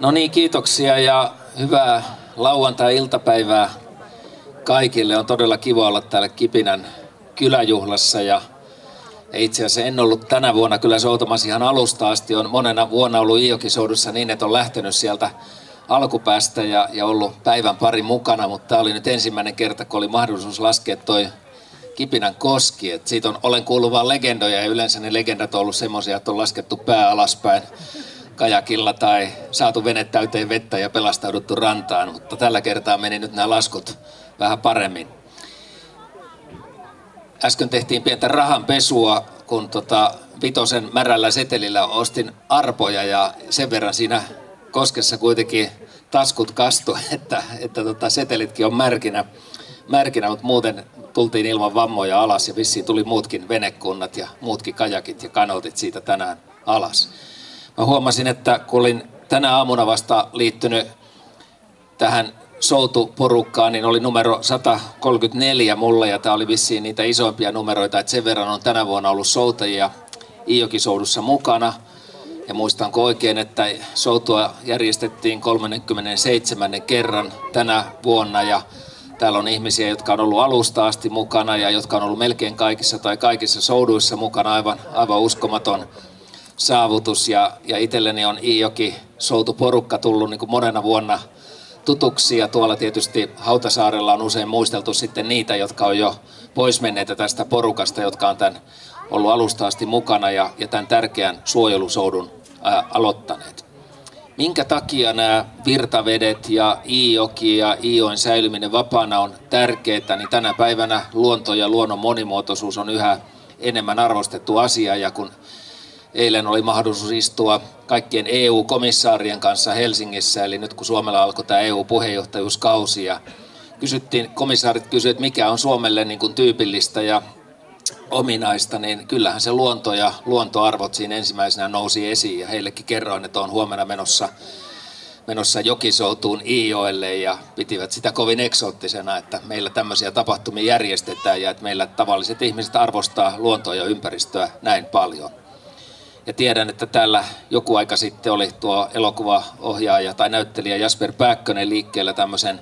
No niin, kiitoksia ja hyvää lauantai-iltapäivää kaikille. On todella kiva olla täällä Kipinän kyläjuhlassa ja itse asiassa en ollut tänä vuonna kyllä soutamassa ihan alusta asti. On monena vuonna ollut Iokisoudussa niin, että on lähtenyt sieltä alkupäästä ja, ja ollut päivän pari mukana, mutta tämä oli nyt ensimmäinen kerta, kun oli mahdollisuus laskea toi Kipinän koski. Et siitä on, olen kuullut vain legendoja ja yleensä ne legendat on ollut semmoisia, että on laskettu pää alaspäin kajakilla tai saatu vene täyteen vettä ja pelastauduttu rantaan, mutta tällä kertaa meni nyt nämä laskut vähän paremmin. Äsken tehtiin pientä rahanpesua, kun tota Vitosen märällä setelillä ostin arpoja ja sen verran siinä koskessa kuitenkin taskut kastu, että, että tota setelitkin on märkinä, märkinä, mutta muuten tultiin ilman vammoja alas ja vissiin tuli muutkin venekunnat ja muutkin kajakit ja kanotit siitä tänään alas. Mä huomasin, että kun olin tänä aamuna vasta liittynyt tähän soutuporukkaan, niin oli numero 134 mulle ja tämä oli vissiin niitä isoimpia numeroita, että sen verran on tänä vuonna ollut soutajia Iokisoudussa mukana. Ja muistanko oikein, että soutua järjestettiin 37. kerran tänä vuonna ja täällä on ihmisiä, jotka on ollut alusta asti mukana ja jotka on ollut melkein kaikissa tai kaikissa souduissa mukana. Aivan, aivan uskomaton saavutus ja, ja itselleni on Iijoki soutuporukka tullut niin kuin monena vuonna tutuksi ja tuolla tietysti Hautasaarella on usein muisteltu sitten niitä, jotka on jo pois menneitä tästä porukasta, jotka on tämän ollut alusta asti mukana ja, ja tämän tärkeän suojelusoudun ää, aloittaneet. Minkä takia nämä virtavedet ja Iijoki ja Iijoen säilyminen vapaana on tärkeää, niin tänä päivänä luonto ja luonnon monimuotoisuus on yhä enemmän arvostettu asia ja kun Eilen oli mahdollisuus istua kaikkien EU-komissaarien kanssa Helsingissä, eli nyt kun Suomella alkoi tämä EU-puheenjohtajuuskausi ja kysyttiin, komissaarit kysyivät, mikä on Suomelle niin kuin tyypillistä ja ominaista, niin kyllähän se luonto ja luontoarvot siinä ensimmäisenä nousi esiin ja heillekin kerroin, että on huomenna menossa menossa jokisoutuun Iijoelle ja pitivät sitä kovin eksoottisena, että meillä tämmöisiä tapahtumia järjestetään ja että meillä tavalliset ihmiset arvostaa luontoa ja ympäristöä näin paljon. Ja tiedän, että täällä joku aika sitten oli tuo elokuvaohjaaja tai näyttelijä Jasper Pääkkönen liikkeellä tämmöisen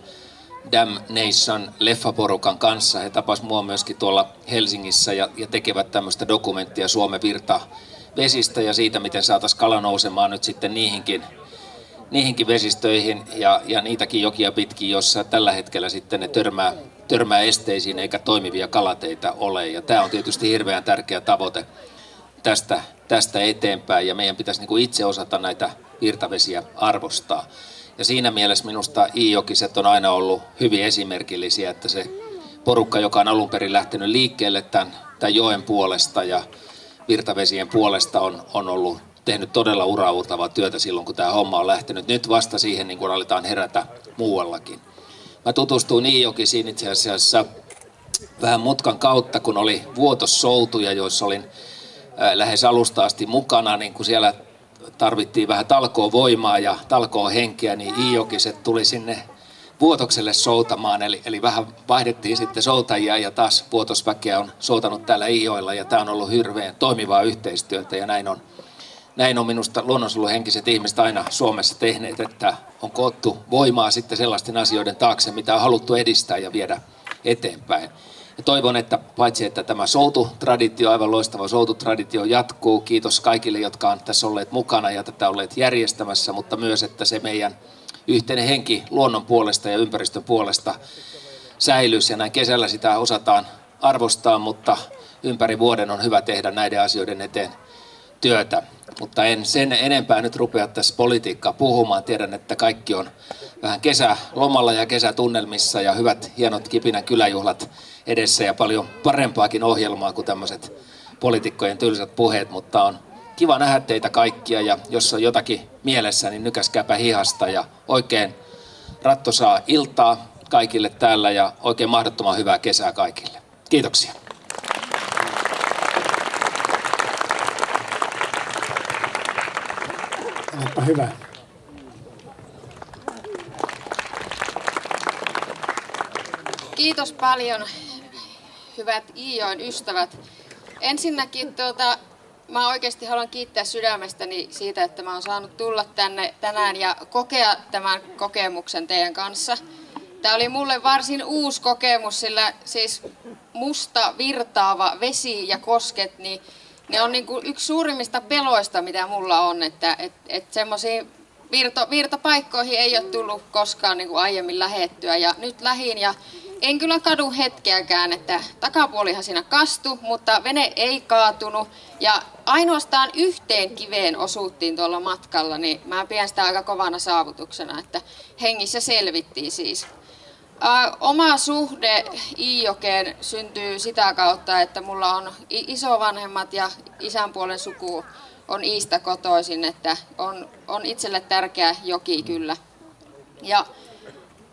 Damn Nation leffaporukan kanssa. He tapas mua myöskin tuolla Helsingissä ja, ja tekevät tämmöistä dokumenttia Suomen virta vesistä ja siitä, miten saataisiin kala nousemaan nyt sitten niihinkin, niihinkin vesistöihin ja, ja niitäkin jokia pitkin, jossa tällä hetkellä sitten ne törmää, törmää esteisiin eikä toimivia kalateita ole. Ja tämä on tietysti hirveän tärkeä tavoite tästä, tästä eteenpäin ja meidän pitäisi niin kuin itse osata näitä virtavesiä arvostaa. Ja siinä mielessä minusta Iijokiset on aina ollut hyvin esimerkillisiä, että se porukka, joka on alun perin lähtenyt liikkeelle tämän, tämän joen puolesta ja virtavesien puolesta on, on ollut tehnyt todella uraurtavaa työtä silloin, kun tämä homma on lähtenyt. Nyt vasta siihen niin kun aletaan herätä muuallakin. Mä tutustuin Iijokisiin itse asiassa vähän mutkan kautta, kun oli vuotossoutuja, joissa olin lähes alusta asti mukana, niin kun siellä tarvittiin vähän talkoa voimaa ja talkoa henkeä, niin Iijokiset tuli sinne Vuotokselle soutamaan, eli, eli vähän vaihdettiin sitten soutajia ja taas Vuotosväkeä on soutanut täällä Iijoilla ja tämä on ollut hirveän toimivaa yhteistyötä ja näin on, näin on minusta luonnonsuojeluhenkiset ihmiset aina Suomessa tehneet, että on koottu voimaa sitten sellaisten asioiden taakse, mitä on haluttu edistää ja viedä eteenpäin. Ja toivon, että paitsi että tämä soututraditio, aivan loistava soututraditio jatkuu, kiitos kaikille, jotka on tässä olleet mukana ja tätä olleet järjestämässä, mutta myös, että se meidän yhteinen henki luonnon puolesta ja ympäristön puolesta säilyisi ja näin kesällä sitä osataan arvostaa, mutta ympäri vuoden on hyvä tehdä näiden asioiden eteen työtä. Mutta en sen enempää nyt rupea tässä politiikkaa puhumaan. Tiedän, että kaikki on vähän kesälomalla ja kesätunnelmissa ja hyvät hienot Kipinän kyläjuhlat edessä ja paljon parempaakin ohjelmaa kuin tämmöiset poliitikkojen tylsät puheet, mutta on kiva nähdä teitä kaikkia ja jos on jotakin mielessä, niin nykäskääpä hihasta ja oikein rattosaa iltaa kaikille täällä ja oikein mahdottoman hyvää kesää kaikille. Kiitoksia. Hyvä. Kiitos paljon, hyvät Iijoen ystävät. Ensinnäkin tuota, mä oikeasti haluan kiittää sydämestäni siitä, että mä oon saanut tulla tänne tänään ja kokea tämän kokemuksen teidän kanssa. Tämä oli mulle varsin uusi kokemus, sillä siis musta virtaava vesi ja kosket, niin ne on niin kuin yksi suurimmista peloista, mitä mulla on, että et, et semmoisiin virto, virtapaikkoihin ei ole tullut koskaan niin kuin aiemmin lähettyä ja nyt lähin ja en kyllä kadu hetkeäkään, että takapuolihan siinä kastu, mutta vene ei kaatunut ja ainoastaan yhteen kiveen osuttiin tuolla matkalla, niin mä pidän sitä aika kovana saavutuksena, että hengissä selvittiin siis. Oma suhde Iijokeen syntyy sitä kautta, että mulla on isovanhemmat ja isän puolen suku on Iistä kotoisin, että on, on itselle tärkeä joki kyllä. Ja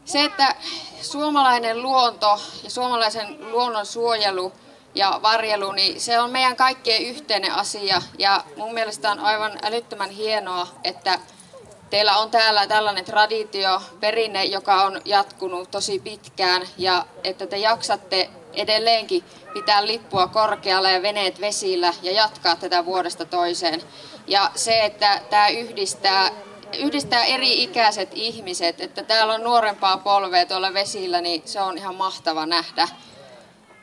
se, että suomalainen luonto ja suomalaisen luonnon suojelu ja varjelu, niin se on meidän kaikkien yhteinen asia. Ja mun mielestä on aivan älyttömän hienoa, että teillä on täällä tällainen traditio, perinne, joka on jatkunut tosi pitkään ja että te jaksatte edelleenkin pitää lippua korkealla ja veneet vesillä ja jatkaa tätä vuodesta toiseen. Ja se, että tämä yhdistää, yhdistää eri ikäiset ihmiset, että täällä on nuorempaa polvea tuolla vesillä, niin se on ihan mahtava nähdä.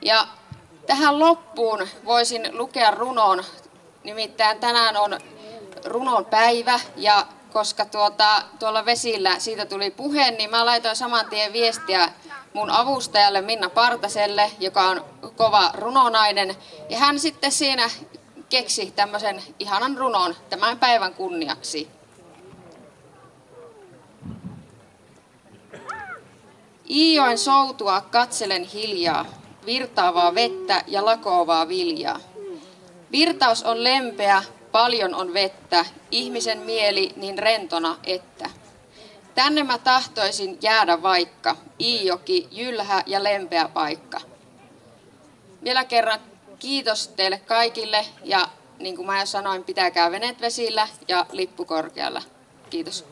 Ja tähän loppuun voisin lukea runon, nimittäin tänään on runon päivä ja koska tuota, tuolla vesillä siitä tuli puhe, niin mä laitoin saman tien viestiä mun avustajalle Minna Partaselle, joka on kova runonainen. Ja hän sitten siinä keksi tämmöisen ihanan runon tämän päivän kunniaksi. Iijoen soutua katselen hiljaa, virtaavaa vettä ja lakoavaa viljaa. Virtaus on lempeä, paljon on vettä, ihmisen mieli niin rentona että. Tänne mä tahtoisin jäädä vaikka, Iijoki, jylhä ja lempeä paikka. Vielä kerran kiitos teille kaikille ja niin kuin mä jo sanoin, pitäkää veneet vesillä ja lippu korkealla. Kiitos.